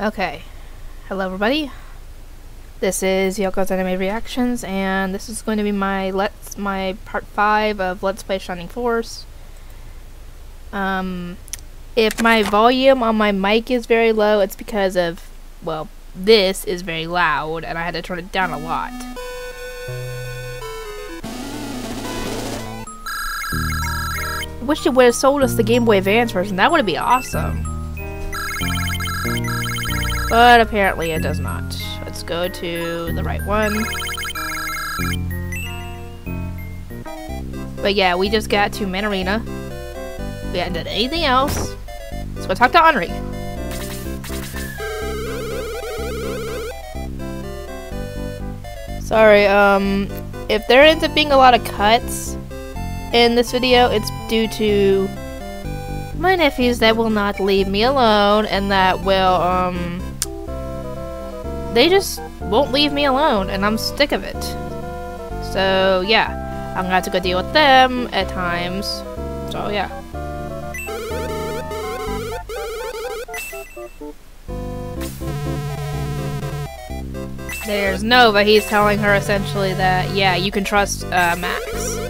Okay. Hello everybody. This is Yoko's Anime Reactions and this is going to be my let's my part 5 of Let's Play Shining Force. Um if my volume on my mic is very low, it's because of well, this is very loud and I had to turn it down a lot. Wish it would have sold us the Game Boy Advance version. That would be awesome. But apparently it does not. Let's go to the right one. But yeah, we just got to Manarina. We haven't done anything else. So go talk to Anri. Sorry, um, if there ends up being a lot of cuts in this video, it's due to my nephews that will not leave me alone and that will, um, they just won't leave me alone, and I'm sick of it. So, yeah, I'm gonna have to go deal with them at times. So, yeah. There's Nova. He's telling her essentially that, yeah, you can trust uh, Max.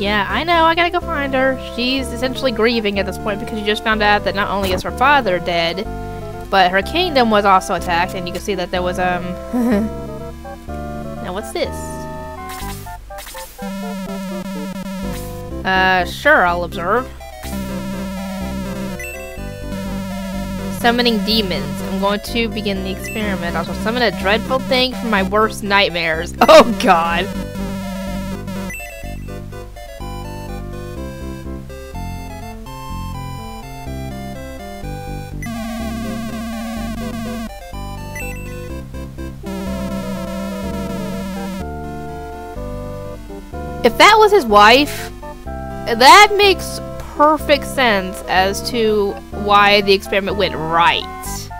Yeah, I know, I gotta go find her. She's essentially grieving at this point because she just found out that not only is her father dead, but her kingdom was also attacked, and you can see that there was, um... now what's this? Uh, sure, I'll observe. Summoning demons. I'm going to begin the experiment. Also summon a dreadful thing from my worst nightmares. Oh god! If that was his wife, that makes perfect sense as to why the experiment went right.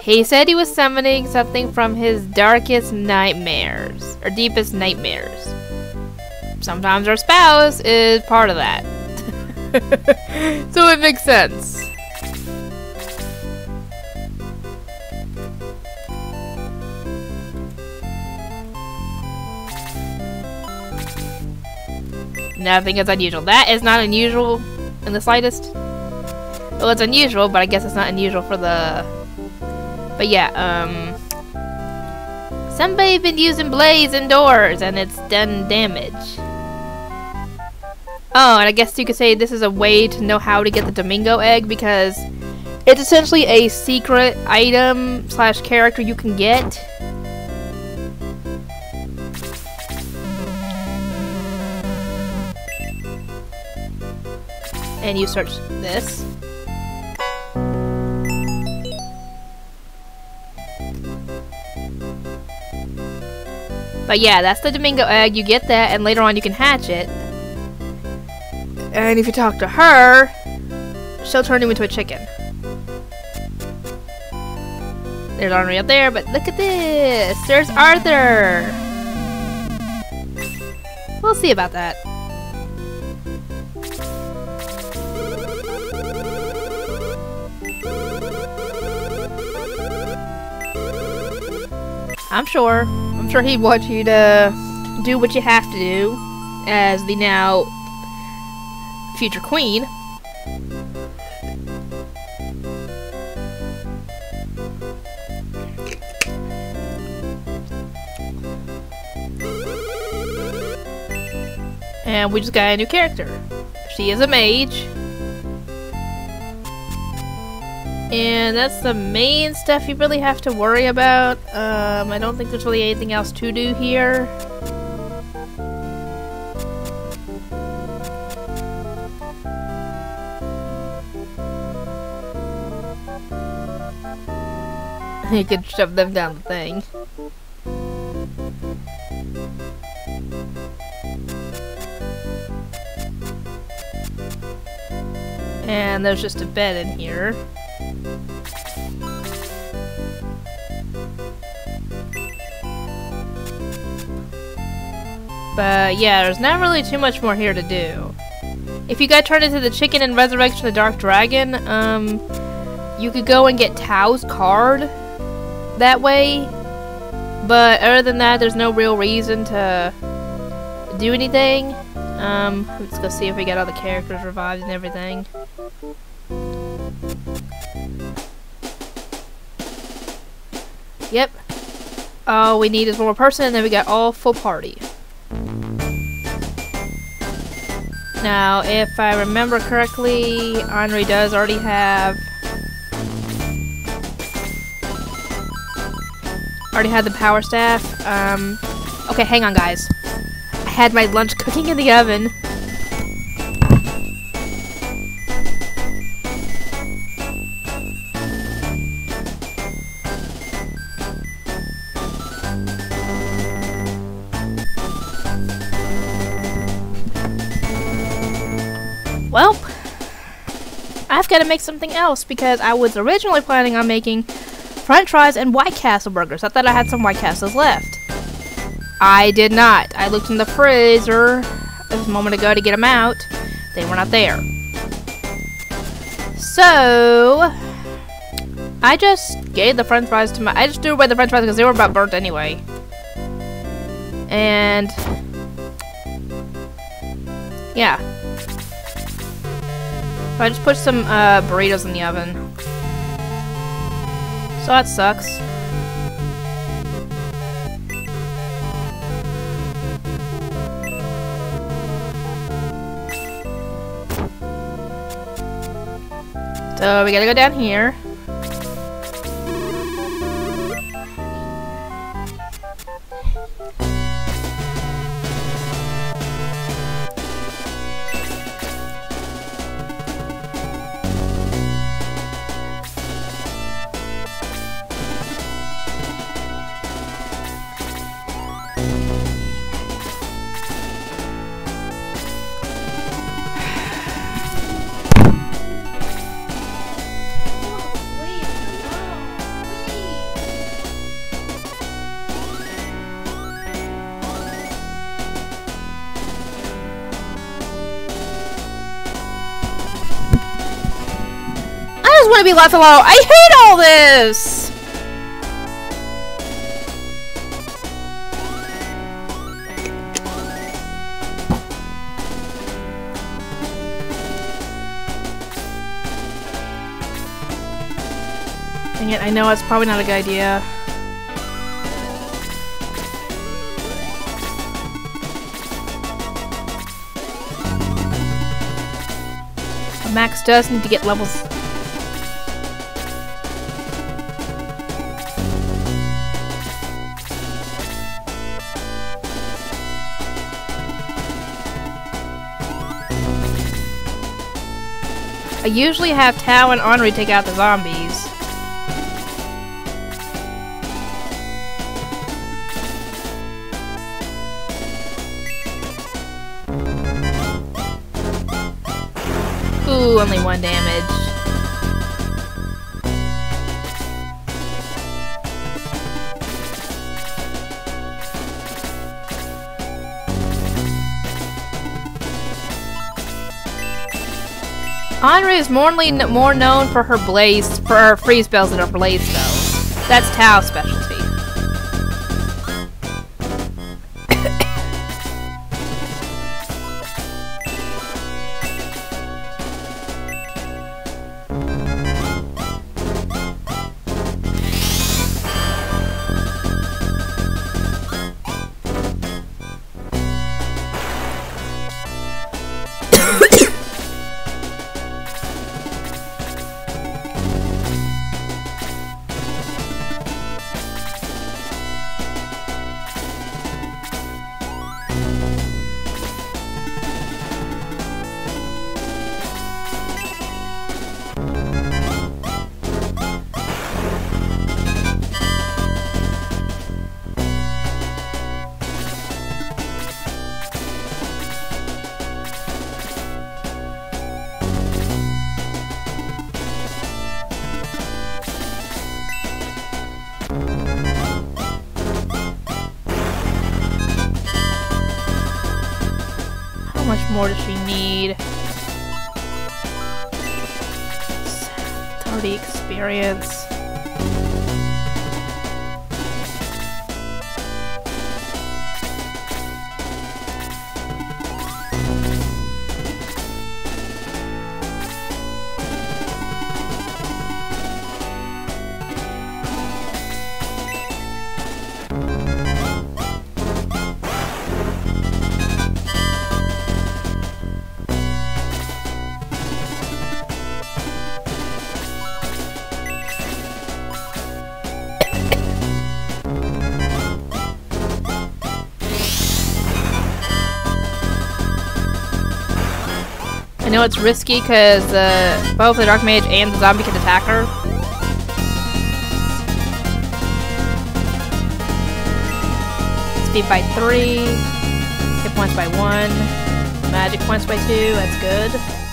He said he was summoning something from his darkest nightmares, or deepest nightmares. Sometimes our spouse is part of that. so it makes sense. Nothing is unusual. That is not unusual in the slightest. Well, it's unusual, but I guess it's not unusual for the... But yeah, um... Somebody's been using Blaze indoors, and it's done damage. Oh, and I guess you could say this is a way to know how to get the Domingo egg, because it's essentially a secret item slash character you can get and you search this. But yeah, that's the Domingo egg. You get that, and later on you can hatch it. And if you talk to her, she'll turn you into a chicken. There's Anri up there, but look at this! There's Arthur! We'll see about that. I'm sure. I'm sure he'd want you to do what you have to do as the now future queen. And we just got a new character. She is a mage. And that's the main stuff you really have to worry about. Um, I don't think there's really anything else to do here. you can shove them down the thing. And there's just a bed in here. But yeah, there's not really too much more here to do. If you got turned into the chicken in Resurrection of the Dark Dragon, um, you could go and get Tao's card that way. But other than that, there's no real reason to do anything. Um, let's go see if we got all the characters revived and everything. Yep. All we need is one more person, and then we got all full party. Now, if I remember correctly, Anri does already have... Already had the power staff. Um, okay, hang on, guys. I had my lunch cooking in the oven. I've got to make something else because I was originally planning on making french fries and White Castle burgers. I thought I had some White Castles left. I did not. I looked in the freezer a moment ago to get them out. They were not there. So, I just gave the french fries to my... I just threw away the french fries because they were about burnt anyway. And... Yeah. I just put some uh, burritos in the oven. So that sucks. So we gotta go down here. Left alone. I hate all this! Dang it, I know it's probably not a good idea. Max does need to get levels I usually have Tao and Anri take out the zombies. Ooh, only one damage. Anri is more, more known for her blaze, for her freeze spells than her blaze spells. That's Tao's specialty. More does she need? 30 experience. It's risky because uh, both the Dark Mage and the zombie can attack her. Speed by 3, hit points by 1, magic points by 2, that's good.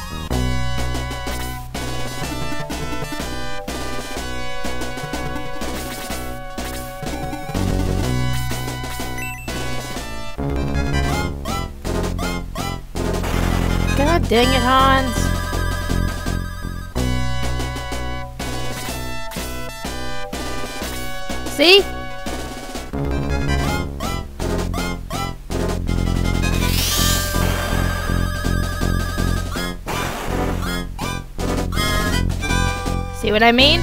Dang it, Hans. See? See what I mean?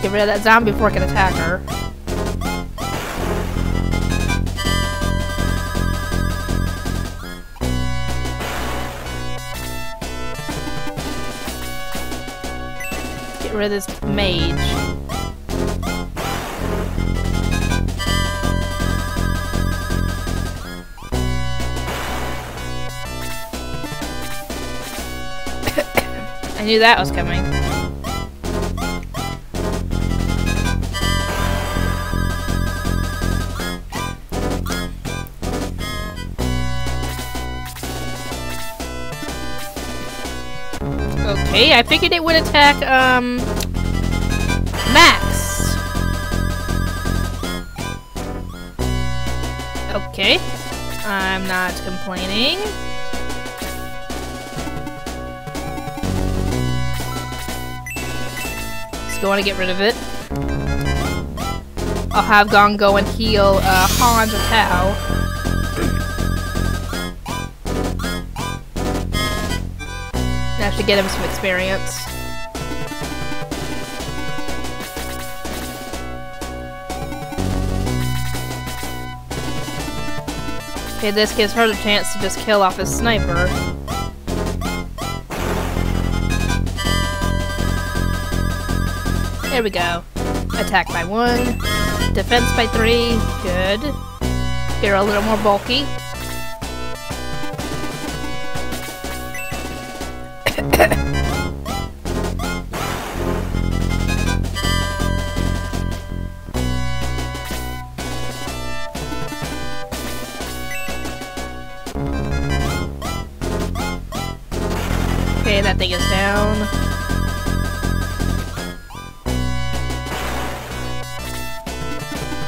Get rid of that zombie before I can attack her. Rid this mage. I knew that was coming. I figured it would attack, um, Max. Okay, I'm not complaining. Just going to get rid of it. I'll have Gong go and heal uh, or Tao. That should get him some experience. Okay, this gives her the chance to just kill off his sniper. There we go. Attack by one. Defense by three. Good. You're a little more bulky. Down.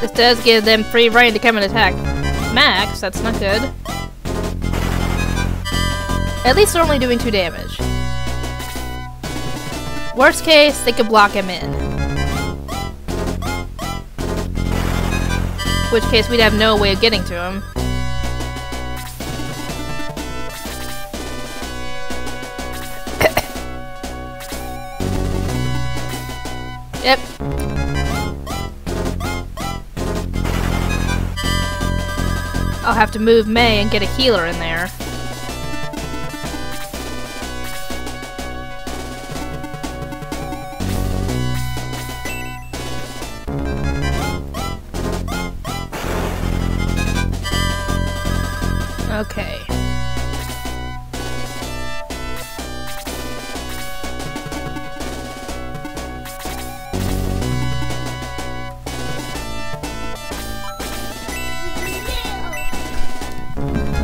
This does give them free reign to come and attack Max, that's not good. At least they're only doing two damage. Worst case, they could block him in. Which case we'd have no way of getting to him. I'll have to move Mae and get a healer in there.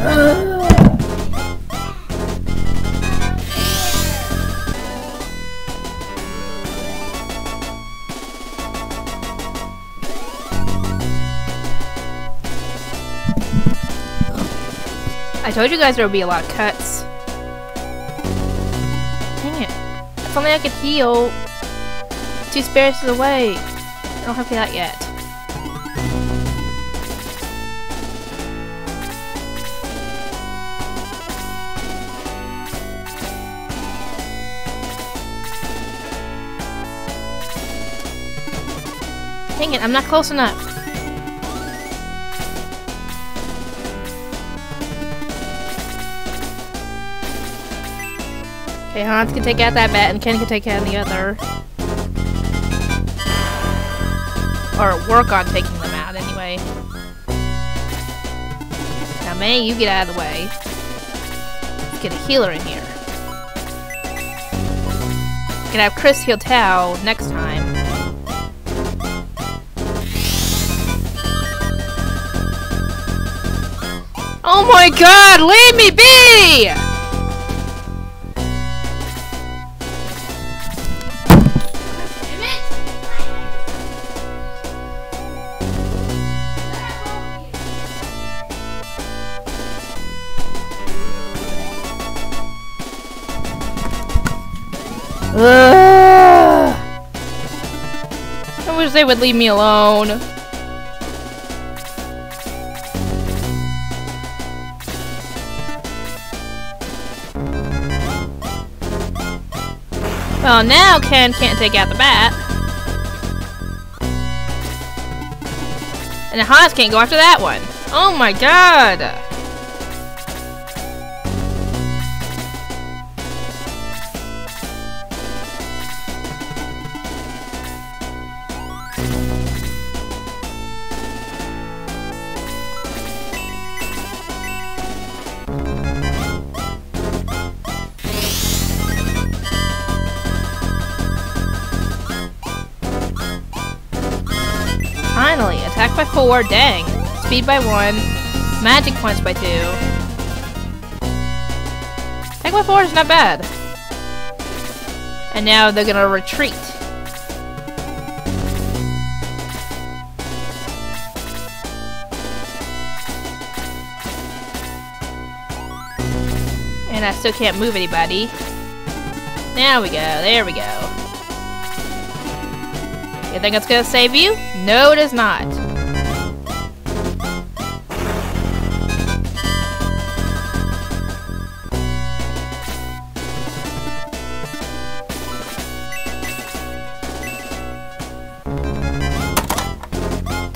I told you guys there would be a lot of cuts. Dang it. If only I could heal. Two spirits away. I don't have to that yet. I'm not close enough. Okay, Hans can take out that bat and Ken can take out the other. Or work on taking them out anyway. Now Mae, you get out of the way. Let's get a healer in here. Can have Chris heal Tao next time. Oh my god, leave me be! Ugh. I wish they would leave me alone. Well, now Ken can't take out the bat. And Hans can't go after that one. Oh my god! By four, dang. Speed by one, magic points by two. Attack by four is not bad. And now they're gonna retreat. And I still can't move anybody. Now we go, there we go. You think it's gonna save you? No, it is not.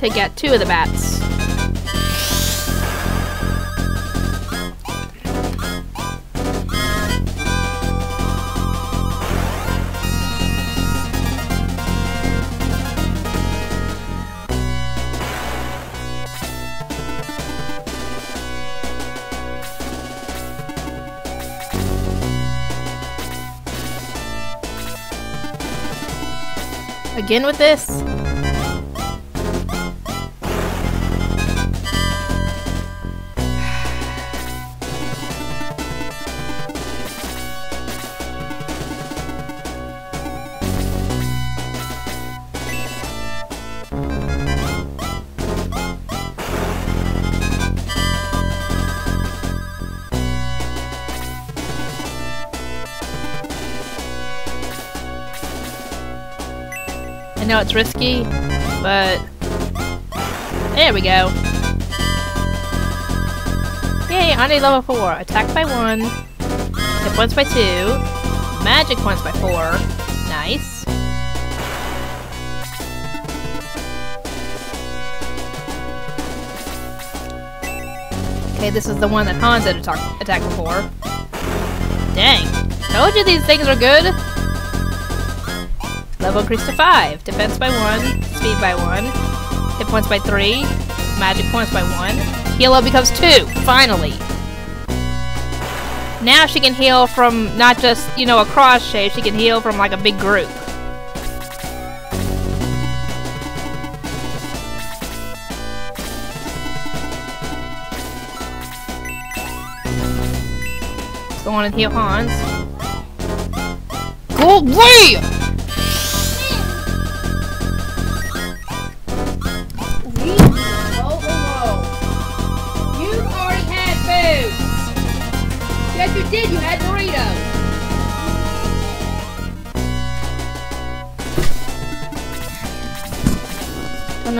Take get two of the bats. Again with this? Know it's risky, but there we go. Yay, Ande level 4. Attack by 1, hit points by 2, magic points by 4. Nice. Okay, this is the one that Hans had attack attacked before. Dang. Told you these things are good! Level increased to 5. Defense by 1. Speed by 1. Hit points by 3. Magic points by 1. Heal up becomes 2. Finally. Now she can heal from not just, you know, a cross shape. She can heal from like a big group. Go on and heal Hans. Go away!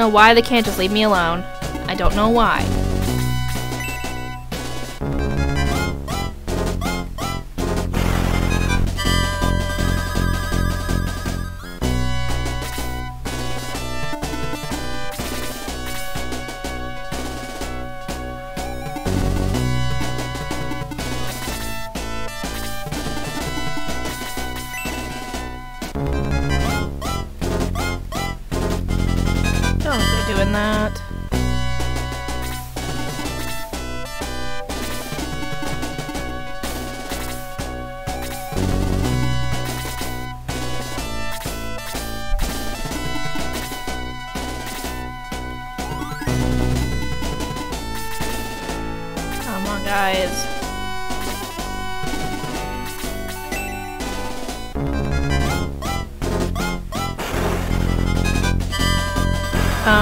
Know why they can't just leave me alone. I don't know why.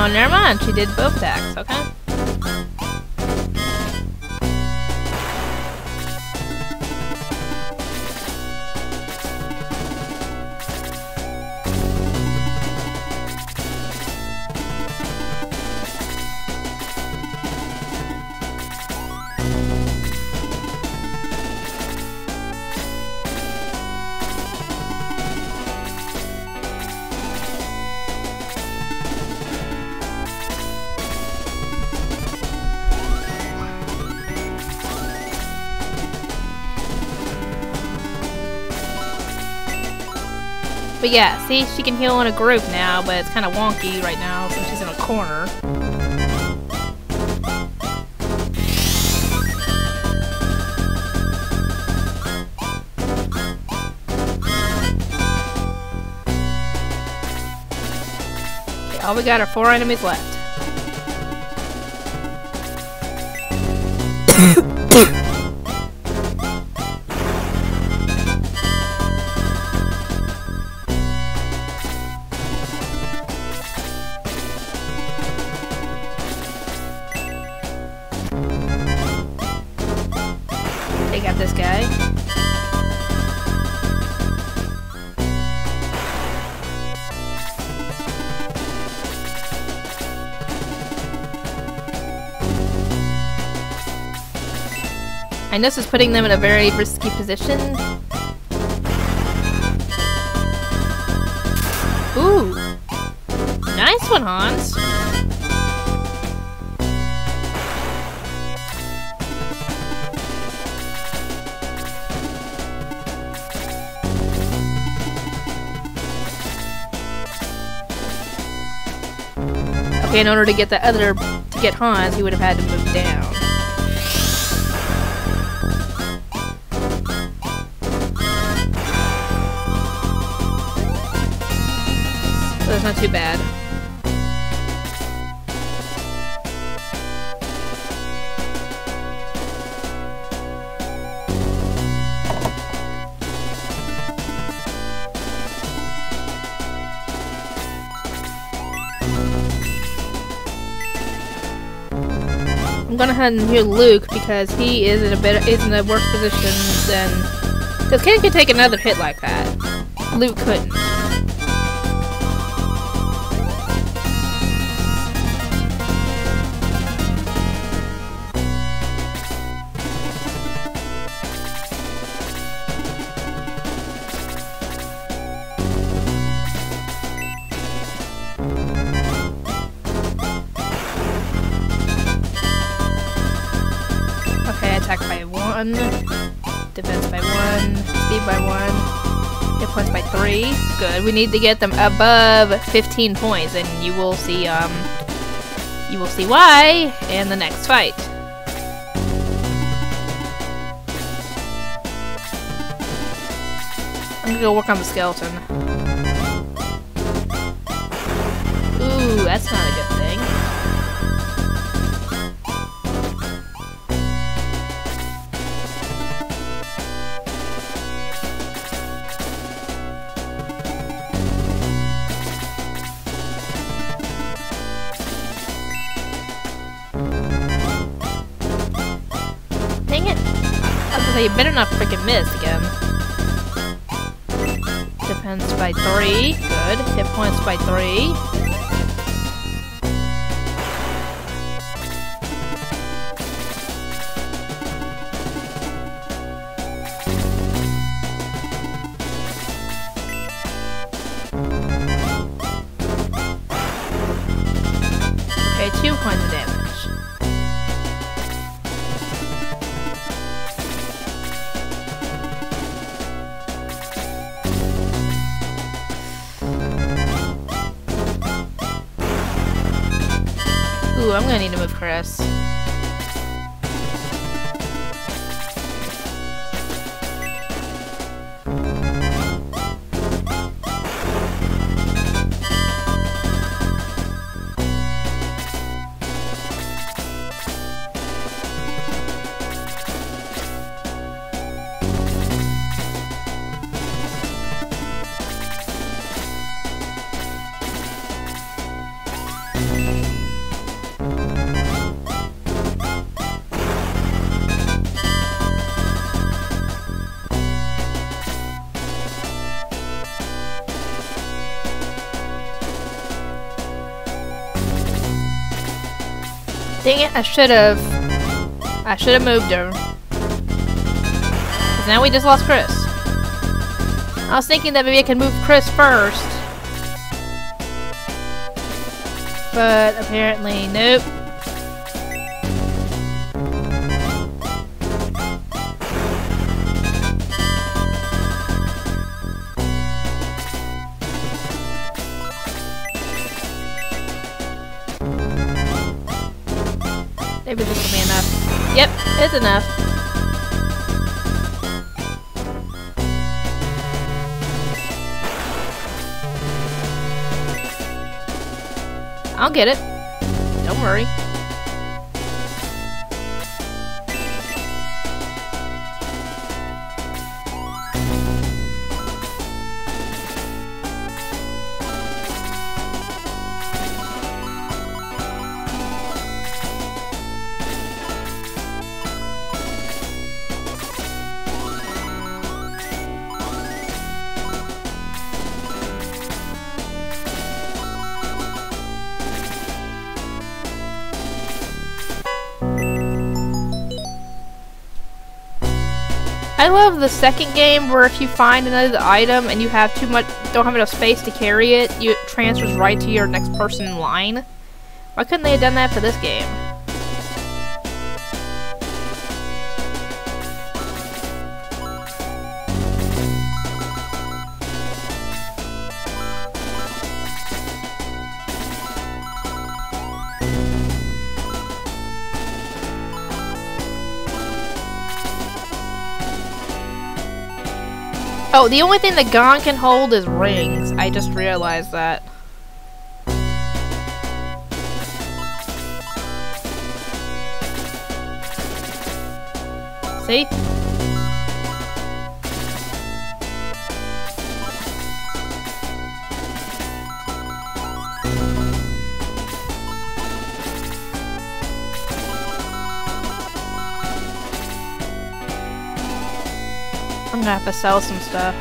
Oh, never mind. She did both attacks, okay? But yeah, see, she can heal in a group now, but it's kind of wonky right now since she's in a corner. Okay, all we got are four enemies left. I know this is putting them in a very risky position. Ooh. Nice one, Hans. Okay, in order to get the other, to get Hans, he would have had to move down. Not too bad. I'm gonna head and heal Luke because he is in a better is in a worse position than because Ken could take another hit like that. Luke couldn't. Good. We need to get them above 15 points, and you will see um, you will see why in the next fight. I'm gonna go work on the skeleton. Ooh, that's not a good You better not freaking miss again. Defense by three. Good. Hit points by three. I'm need to move Chris. Dang it, I should have. I should have moved her. Cause now we just lost Chris. I was thinking that maybe I could move Chris first. But apparently, nope. Maybe this will be enough. Yep, it's enough. I'll get it. Don't worry. I love the second game where if you find another item and you have too much, don't have enough space to carry it, you, it transfers right to your next person in line. Why couldn't they have done that for this game? Oh, the only thing the Gon can hold is rings. I just realized that. See? I'm gonna have to sell some stuff.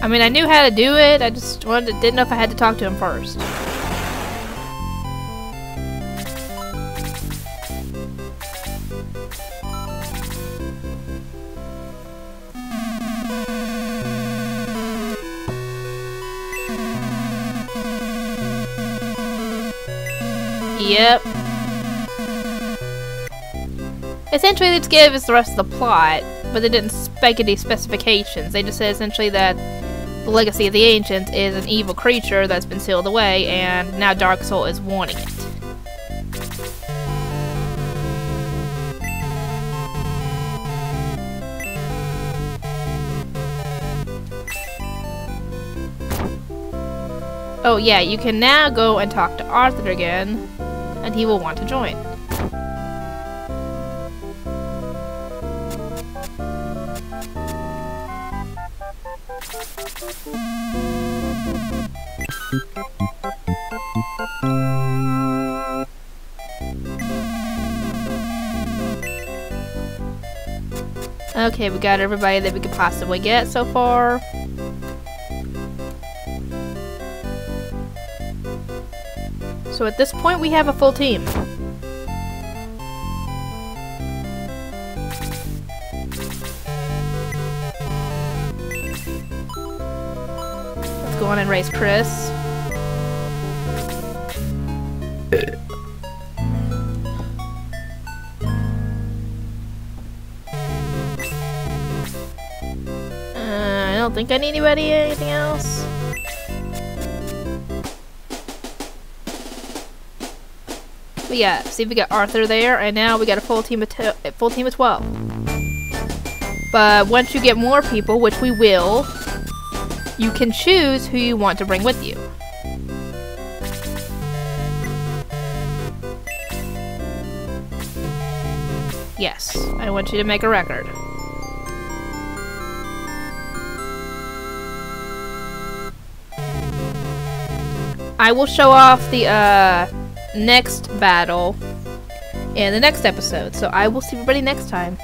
I mean, I knew how to do it, I just wanted, didn't know if I had to talk to him first. Essentially, they just gave us the rest of the plot, but they didn't spec any specifications. They just said essentially that the Legacy of the Ancients is an evil creature that's been sealed away, and now Dark Sol is wanting it. Oh yeah, you can now go and talk to Arthur again, and he will want to join. Okay, we got everybody that we could possibly get so far. So at this point, we have a full team. Let's go on and race Chris. Don't think I need anybody, anything else. But yeah, see we got Arthur there, and now we got a full team of full team of 12. But once you get more people, which we will, you can choose who you want to bring with you. Yes, I want you to make a record. I will show off the uh, next battle in the next episode, so I will see everybody next time.